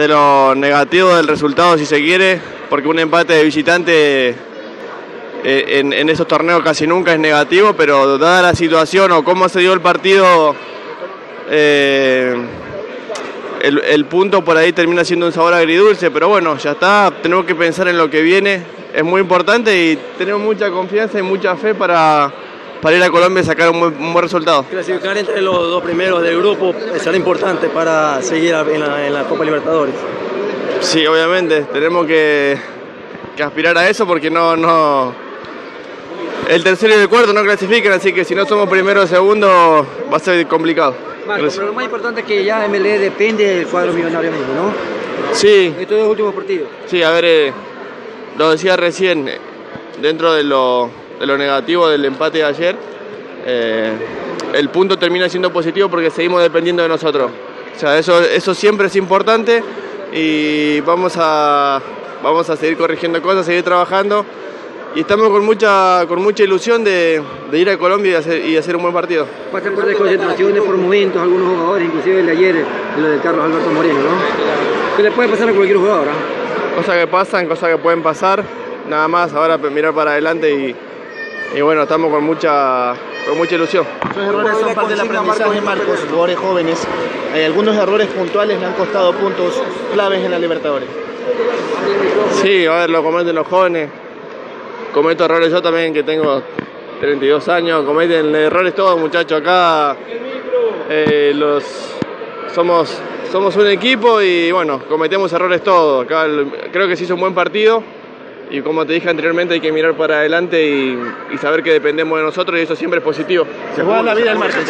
de lo negativo del resultado, si se quiere, porque un empate de visitante eh, en, en esos torneos casi nunca es negativo, pero dada la situación o cómo se dio el partido, eh, el, el punto por ahí termina siendo un sabor agridulce, pero bueno, ya está, tenemos que pensar en lo que viene, es muy importante y tenemos mucha confianza y mucha fe para, para ir a Colombia y sacar un buen, un buen resultado. Clasificar entre los dos primeros del grupo será importante para seguir en la, en la Copa Libertadores. Sí, obviamente, tenemos que, que aspirar a eso porque no, no. El tercero y el cuarto no clasifican, así que si no somos primero o segundo va a ser complicado. Marco, pero lo más importante es que ya MLE depende del cuadro millonario mismo, ¿no? Sí, Estos dos últimos partidos. sí, a ver, eh, lo decía recién, eh, dentro de lo, de lo negativo del empate de ayer, eh, el punto termina siendo positivo porque seguimos dependiendo de nosotros. O sea, eso, eso siempre es importante y vamos a, vamos a seguir corrigiendo cosas, seguir trabajando. Y estamos con mucha, con mucha ilusión de, de ir a Colombia y hacer, y hacer un buen partido. Pasan por desconcentraciones por momentos algunos jugadores, inclusive el de ayer, lo de Carlos Alberto Moreno, ¿no? Que le puede pasar a cualquier jugador, ¿ah? Cosas que pasan, cosas que pueden pasar. Nada más, ahora mirar para adelante y, y bueno, estamos con mucha, con mucha ilusión. Los errores son parte del aprendizaje, Marcos, jugadores jóvenes. Hay algunos errores puntuales le han costado puntos claves en la Libertadores. Sí, a ver, lo cometen los jóvenes. Cometo errores yo también, que tengo 32 años. Cometen errores todos, muchachos. Acá eh, los, somos, somos un equipo y bueno, cometemos errores todos. Acá el- creo que se hizo un buen partido. Y como te dije anteriormente, hay que mirar para adelante y, y saber que dependemos de nosotros y eso siempre es positivo. Se juega la vida el martes.